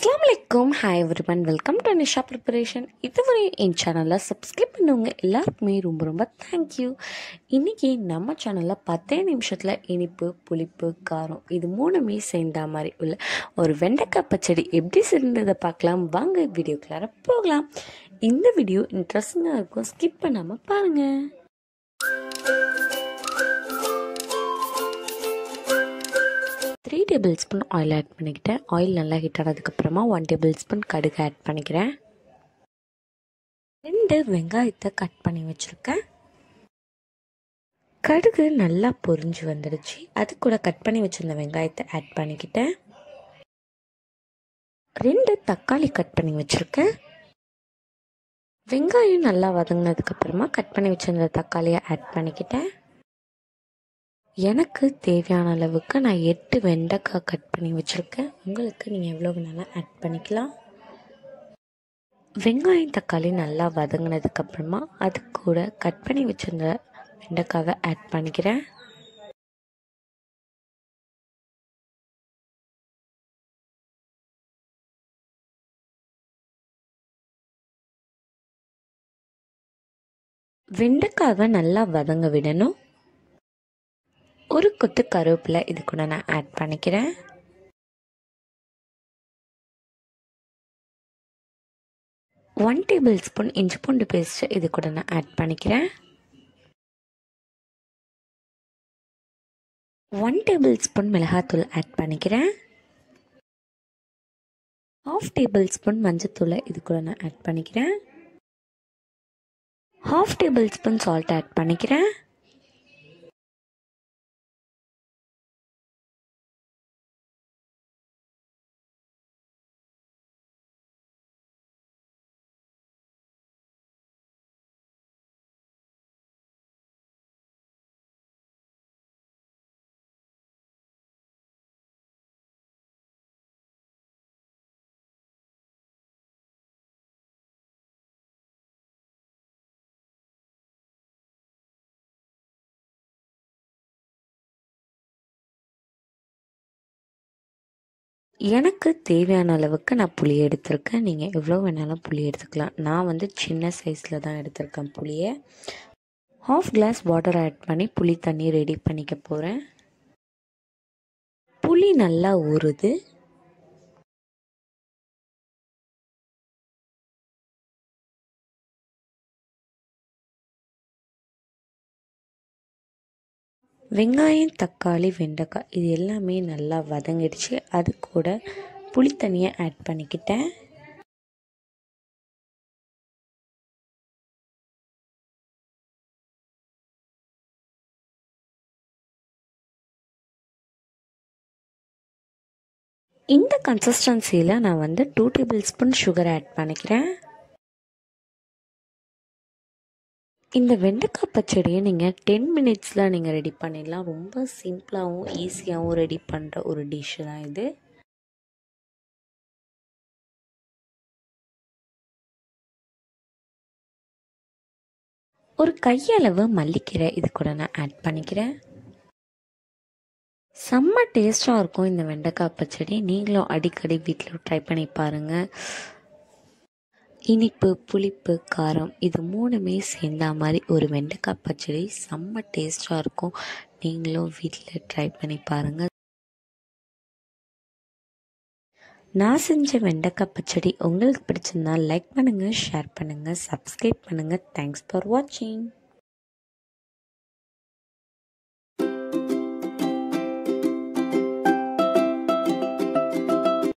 அஸ்லாம் வலைக்கும் hi everyone welcome to Nisha preparation இதுவரை என் சேனலில் சப்ஸ்கிரைப் பண்ணவங்க எல்லாருக்குமே ரொம்ப ரொம்ப தேங்க்யூ இன்றைக்கி நம்ம சேனலில் பத்தே நிமிஷத்தில் இனிப்பு புளிப்பு காரம் இது மூணுமே சேர்ந்தா மாதிரி உள்ள ஒரு வெண்டைக்காய் பச்சடி எப்படி சேர்ந்ததை பார்க்கலாம். வாங்க வீடியோக்குள்ளார போகலாம். இந்த வீடியோ இன்ட்ரெஸ்டிங்காக இருக்கும். ஸ்கிப் பண்ணாமல் பாருங்கள் டேபிள் ஸ்பூன் ஆயில் ஆட் பண்ணிக்கிட்டேன். ஆயில் நல்லா ஹீட் ஆனதுக்கப்புறமா ஒன் டேபிள் ஸ்பூன் கடுகு ஆட் பண்ணிக்கிறேன். ரெண்டு வெங்காயத்தை கட் பண்ணி வச்சுருக்கேன். கடுகு நல்லா பொரிஞ்சு வந்துடுச்சு. அது கூட கட் பண்ணி வச்சுருந்த வெங்காயத்தை ஆட் பண்ணிக்கிட்டேன். ரெண்டு தக்காளி கட் பண்ணி வச்சுருக்கேன். வெங்காயம் நல்லா வதங்கினதுக்கப்புறமா கட் பண்ணி வச்சுருந்த தக்காளியை ஆட் பண்ணிக்கிட்டேன். எனக்கு தேவையான அளவுக்கு நான் எட்டு வெண்டைக்காய் கட் பண்ணி வச்சுருக்கேன். உங்களுக்கு நீங்கள் எவ்வளோ வேணாலும் ஆட் பண்ணிக்கலாம். வெங்காயம் தக்காளி நல்லா வதங்கினதுக்கப்புறமா அது கூட கட் பண்ணி வச்சுருந்த வெண்டைக்காவை ஆட் பண்ணிக்கிறேன். வெண்டைக்காவை நல்லா வதங்க விடணும். ஒரு கொத்து கருவேப்பிலை இது கூட நான் ஆட் பண்ணிக்கிறேன். ஒன் டேபிள் ஸ்பூன் இஞ்சி பூண்டு பேஸ்ட் இது கூட நான் ஆட் பண்ணிக்கிறேன். ஒன் டேபிள் ஸ்பூன் மிளகாத்தூள் ஆட் பண்ணிக்கிறேன். ஹாஃப் டேபிள் ஸ்பூன் மஞ்சத்தூளை இது கூட நான் ஆட் பண்ணிக்கிறேன். Half tablespoon salt add பண்ணிக்கிறேன். எனக்கு தேவையான அளவுக்கு நான் புளி எடுத்திருக்கேன். நீங்கள் எவ்வளோ வேணாலும் புளி எடுத்துக்கலாம். நான் வந்து சின்ன சைஸில் தான் எடுத்திருக்கேன் புளியை. ஹாஃப் கிளாஸ் வாட்டர் ஆட் பண்ணி புளி தண்ணி ரெடி பண்ணிக்க போகிறேன் புளி நல்லா ஊறுது வெங்காயம் தக்காளி வெண்டைக்காய் இது எல்லாமே நல்லா வதங்கிடுச்சு. அது கூட புளி தண்ணியை ஆட் பண்ணிக்கிட்டேன். இந்த கன்சிஸ்டன்சியில் நான் வந்து two tablespoon sugar add பண்ணிக்கிறேன். இந்த வெண்டைக்காய் பச்சடியை நீங்கள் டென் மினிட்ஸில் நீங்கள் ரெடி பண்ணிடலாம். ரொம்ப சிம்பிளாகவும் ஈஸியாகவும் ரெடி பண்ணுற ஒரு டிஷ்ஷு தான் இது. ஒரு கையளவு மல்லிக்கீரை இது கூட நான் ஆட் பண்ணிக்கிறேன். செம்ம டேஸ்ட்டாக இருக்கும் இந்த வெண்டைக்காய் பச்சடி. நீங்களும் அடிக்கடி வீட்டில் ட்ரை பண்ணி பாருங்கள் இனிப்பு புளிப்பு காரம் இது மூணுமே சேர்ந்தா மாதிரி ஒரு வெண்டைக்காய் பச்சடி செம்ம டேஸ்ட்டாக இருக்கும். நீங்களும் வீட்டில் ட்ரை பண்ணி பாருங்கள் நான் செஞ்ச வெண்டைக்காய் பச்சடி உங்களுக்கு பிடிச்சிருந்தா லைக் பண்ணுங்கள் ஷேர் பண்ணுங்கள் சப்ஸ்கிரைப் பண்ணுங்கள் தேங்க்ஸ் ஃபார் வாட்சிங்